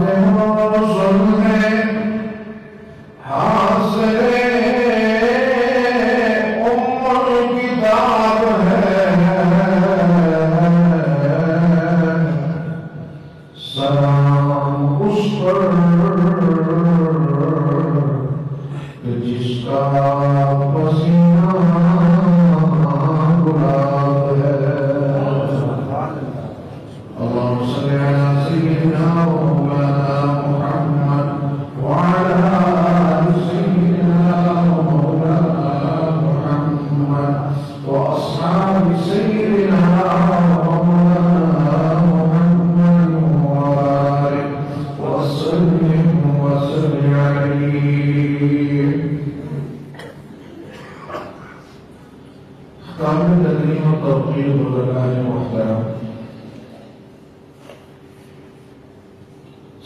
Poderoso Deus.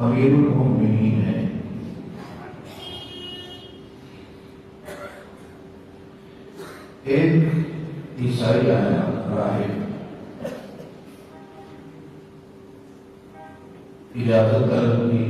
अमीर उम्मीद है एक ईसाई आया राहिब इजाज़त तलब की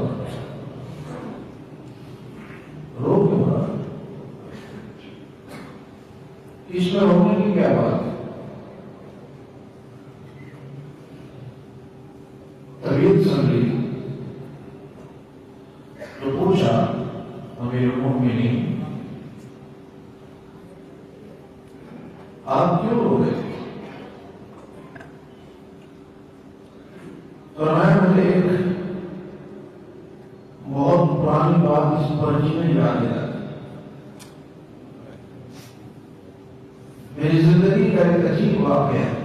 मेरी ज़िंदगी का एक अजीब वाक्य है।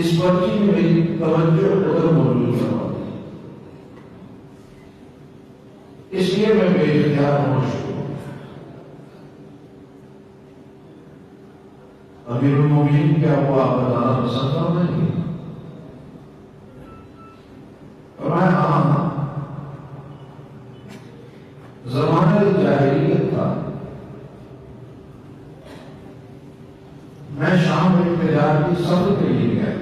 इस पर्ची में मेरी तवज्जो उधर मौजूद करवा इसलिए मैं बेख्तियार होना शुरू अमीर मोमिन क्या हुआ आप बताना पसंद करोगे मैं हाँ जमाने जाहिलियत था मैं शाम में इंतज़ार की सब्र के लिए गया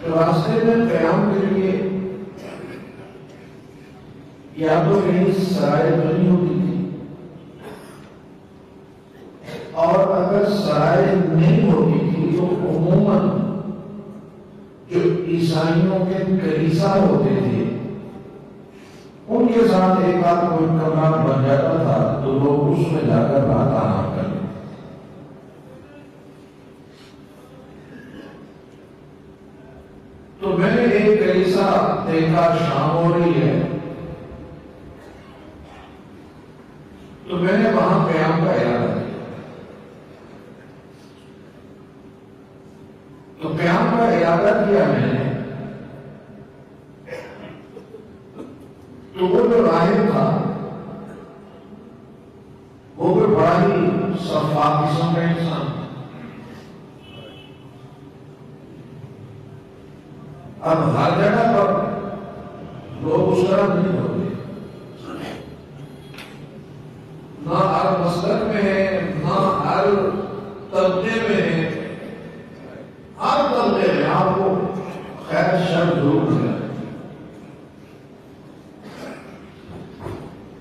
तो रास्ते में कयाम के लिए या तो कहीं सराय बनी होती थी और अगर सराय नहीं होती थी तो उमूमन जो ईसाइयों के कलीसा होते थे। उनके साथ एक आध कोई कमरा बन जाता था तो लोग उसमें जाकर रात आराम कर तो मैंने एक कलीसा देखा, शाम हो रही है। तो मैंने वहाँ प्याम का इरादा किया। तो कयाम का इरादा किया मैंने। तो वो जो राहिब था, वो भी बड़ा ही सफ़ा किस्म का इंसान अब हर जगह पर लोग उस तरह नहीं होते। ना हर मसलक में है, ना हर तबके में है। हर तबके में आपको खैर शर ज़रूर मिला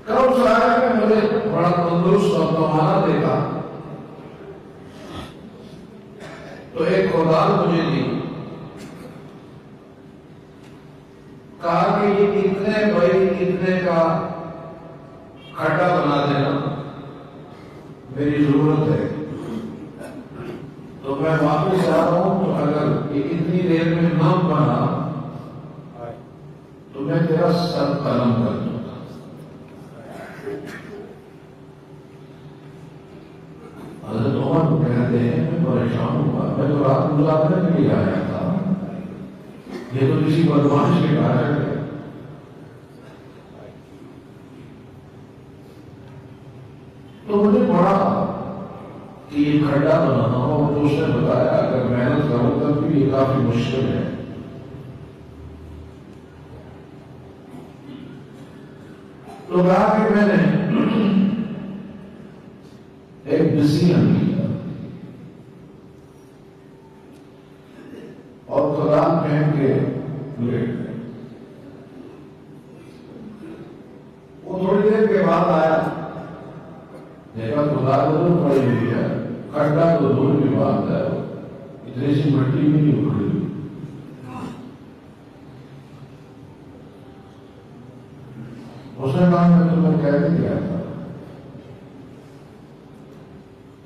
कब सारा में मुझे बड़ा तंदुरुस्त और कमाना देखा तो एक खुदार मुझे दी कहा कि ये इतने भाई इतने का खड्डा बना देना मेरी ज़रूरत है तो मैं वापस आ रहा हूँ तो अगर ये इतनी देर में ना बना तो मैं तेरा सर कलम कर दूँगा हज़रत उमर को कहते हैं मैं परेशान हुआ मैं तो रात गुजारने के लिए आया था ये तो किसी बदमाश के कारण है तो मुझे पड़ा कि ये खड्डा बनाना और तो उसने बताया, अगर मेहनत करो, तब भी ये काफ़ी मुश्किल है। तो कहा कि मैंने, एक डिसीज़न लिया और खुराक पहन के लेट गए वो थोड़ी देर के बाद आया देखा खुदा ज़रूर पड़ी हुई है खड्डा तो दूर की बात है इतनी सी मिट्टी भी नहीं उखड़ी हुई उसने कहा मैं तुम्हें कह भी दिया था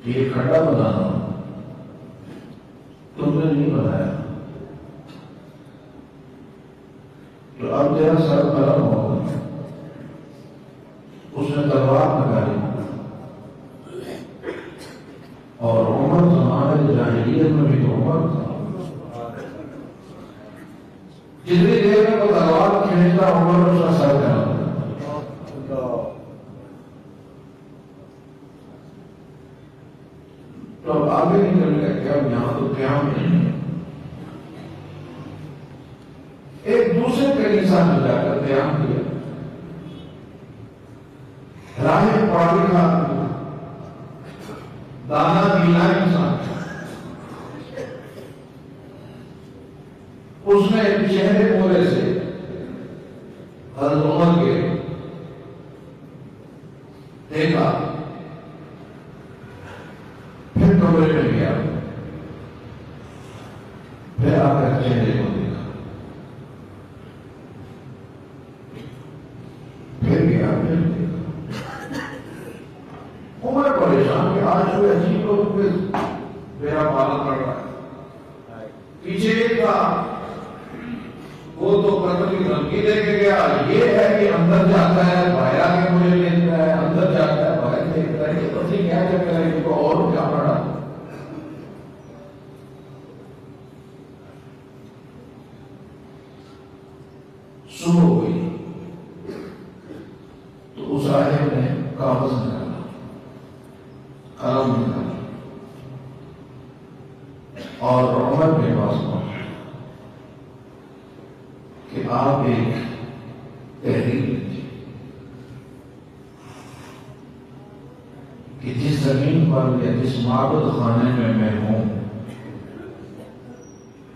कि ये खड्डा बनाना तुमने नहीं बनाया तो अब तेरा सर कलम होगा उसने तलवार निकाली और उमर जमाने जाहिलियत में भी तो उमर था। जितनी देर में वो तलवार खींचता, उमर उसका सर कलम पीछे एक वो तो प्रकृति धमकी देके है कि अंदर जाता है, बाहर आके मुझे लेता है, अंदर जाता है, बाहर देखता है। ये पत्नी क्या चक्कर है? इनको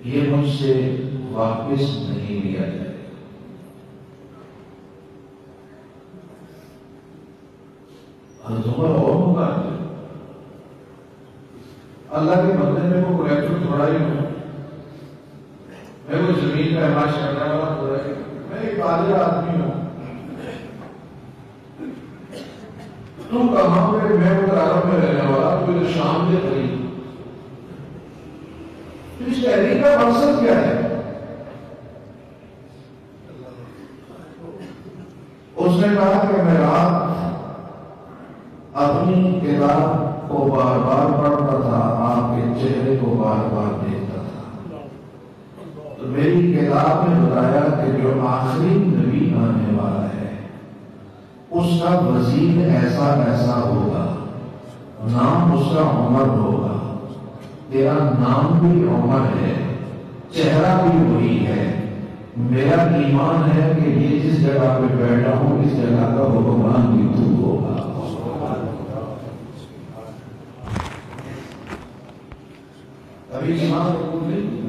ये मुझसे वापस नहीं लिया जाए। और होगा अल्लाह के बंदे में को कलेक्टर थोड़ा ही हूँ मैं वो ज़मीन का इलाज करने वाला थोड़ा ही मैं एक आदिर आदमी हूँ। तू कहाँ मैं अरब में रहने वाला तू शाम के करीब। मकसद क्या है? उसने कहा कि मैं रात अपनी किताब को बार बार पढ़ता था, आपके चेहरे को बार बार देखता था। तो मेरी किताब ने बताया कि जो आखिरी नबी आने वाला है, उसका वज़ीर ऐसा ऐसा होगा, नाम उसका उमर होगा। तेरा नाम भी उमर है। चेहरा भी वही है मेरा ईमान है कि ये जिस जगह पे बैठा हूं इस जगह का भगवान भी तू होगा अभी ईमान कबूल नहीं किया।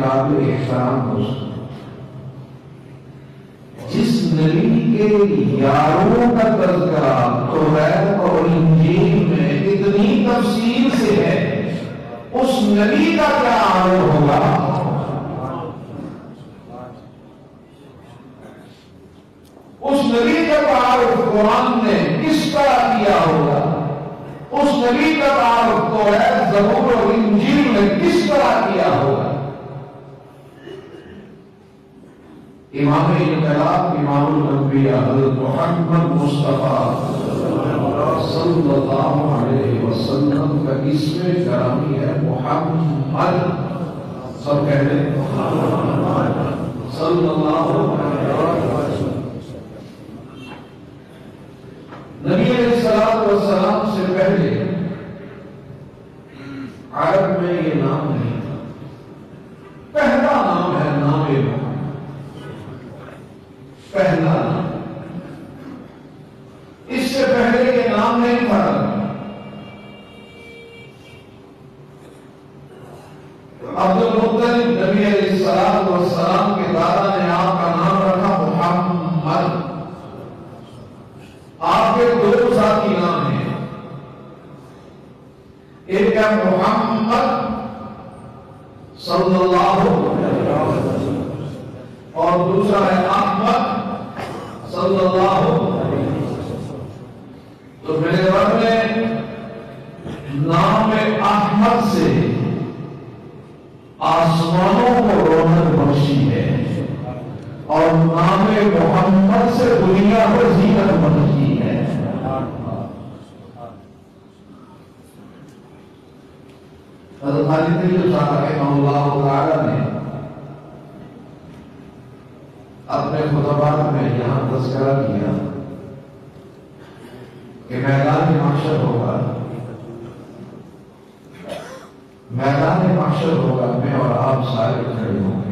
काबिल एहतराम दोस्तों जिस नबी के यारों का तस्करा तौरात और इंजील में इतनी तफसील से है, उस नबी का क्या आरोप होगा? उस नबी का तारुफ कुरान ने किस तरह किया होगा? उस नबी का तारुफ तौरात जबूर और ने किस तरह किया होगा? इमाम इनकलाब इमाम नबिया हज़रत मोहम्मद मुस्तफ़ा सल्लल्लाहु अलैहि वसल्लम का इसमें ग्रामी है मोहम्मद। सब हैं अलैहि वसल्लम। नबी सलाम से पहले अरब में ये नाम नहीं था। पहला नाम है नाम पहला इससे पहले के नाम नहीं पड़ा अब्दुल मैदान माशर होगा मैं और आप सारे खड़े होंगे।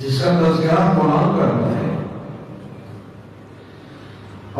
जिसका तस्करा कुरान करता है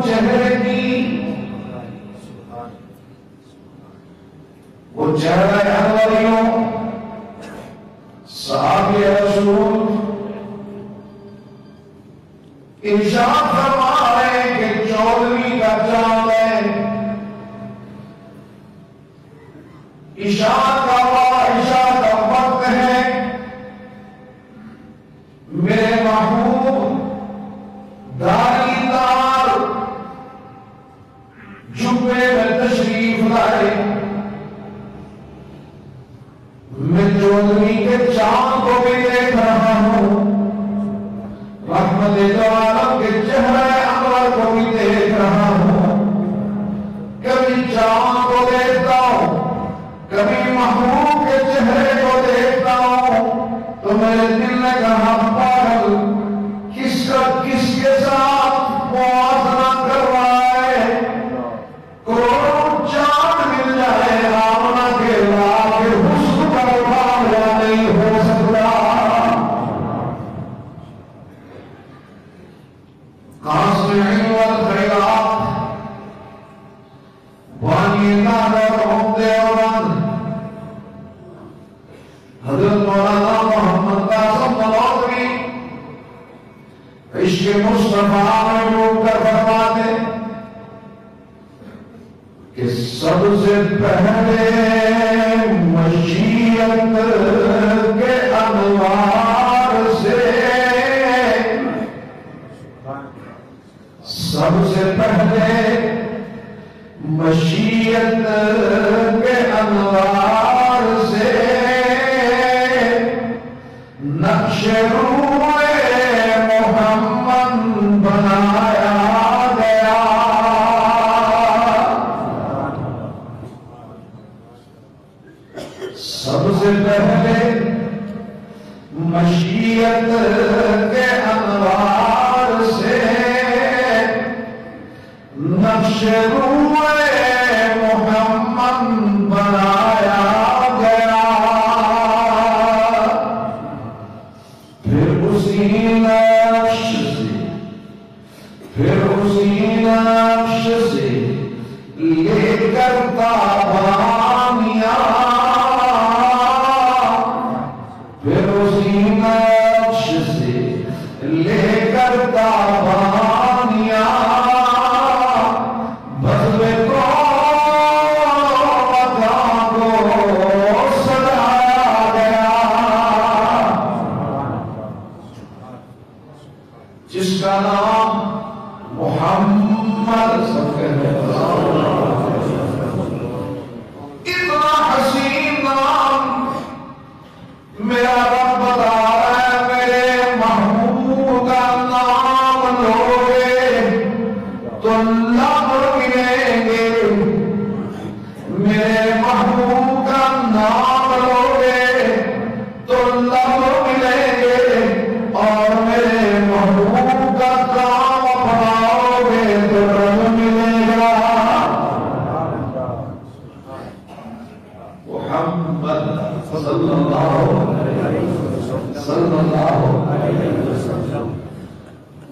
चेहरे की। चेहरा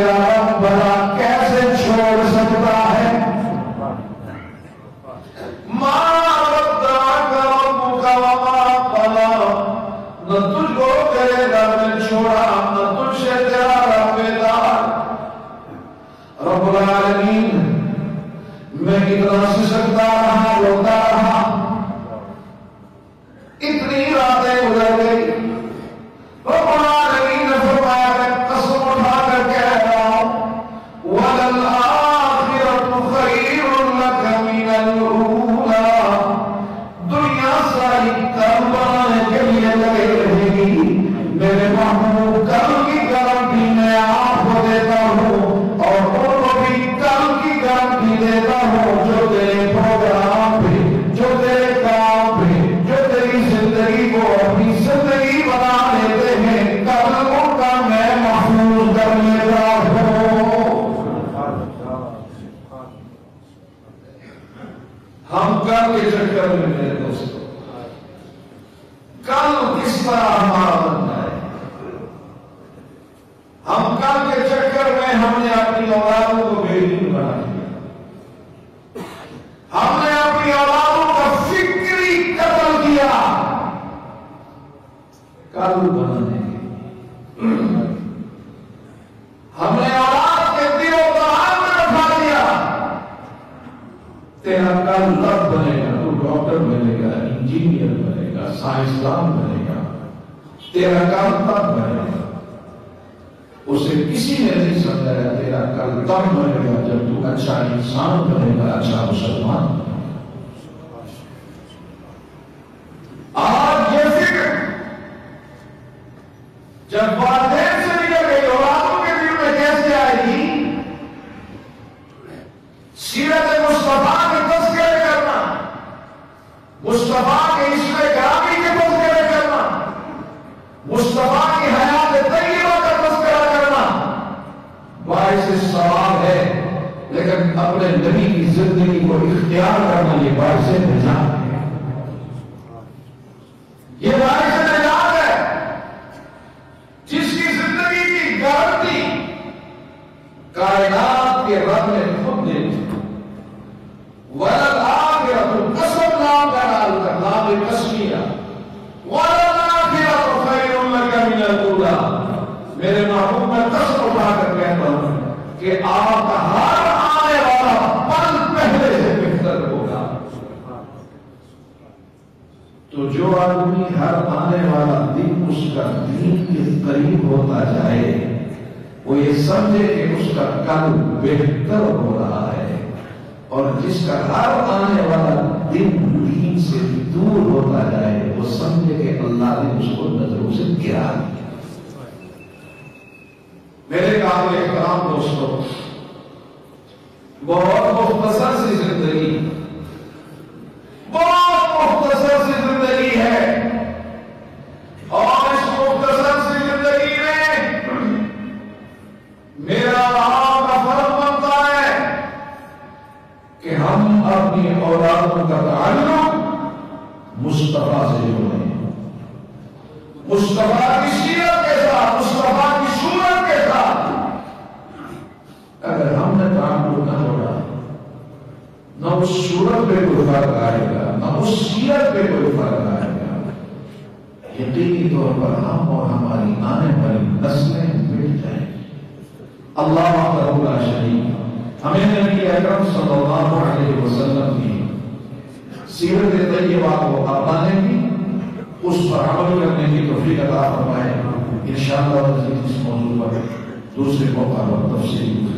मेरा रब भला कैसे छोड़ सकता है तुझको करेगा मैं छोड़ा न तुझसे तेरा रबेदार रब कितना सिसकता रहा रोता करता बनेगा उसे किसी ने नहीं समझाया, तेरा कल तब बनेगा जब तू अच्छा इंसान बनेगा अच्छा मुसलमान आज ये फ़िक्र, जब वालदेन से निकल गई और दिल में कैसे आएगी? सीरत मुस्तफ़ा तस्कर करना, मुस्तफ़ा अपने नबी की ज़िंदगी को इख्तियार करना ये बात से भेजा बेहतर हो रहा है। और जिसका हर आने वाला दिन दिन से दूर होता जाए, वो समझे कि अल्लाह ने उसको नज़रों से गिरा दिया। मेरे काम एहतराम दोस्तों, बहुत मुख्तर सी ज़िंदगी अल्लाह शरीफ हमें नबी अकरम सल्लल्लाहु अलैहि वसल्लम की सीरत तैयबा को अपनाने की उस पर अमल करने की तौफीक अता फरमाए इंशाअल्लाह इस मौजूद पर दूसरे मौका पर तफसील